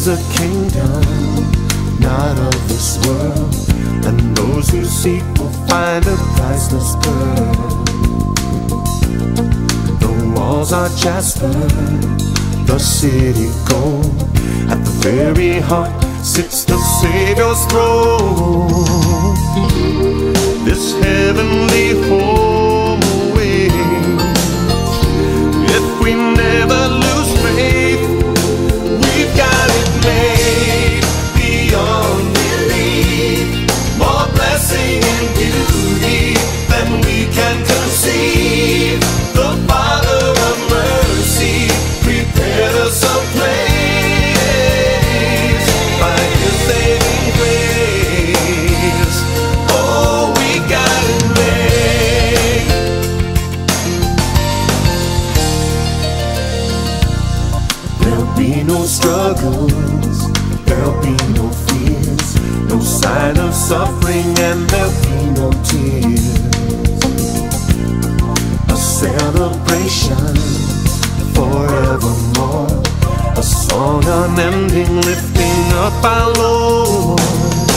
There's a kingdom not of this world, and those who seek will find a priceless pearl. The walls are jasper, the city gold. At the very heart sits the Savior's throne. This heavenly home no struggles, there'll be no fears, no sign of suffering, and there'll be no tears. A celebration forevermore, a song unending, lifting up our Lord.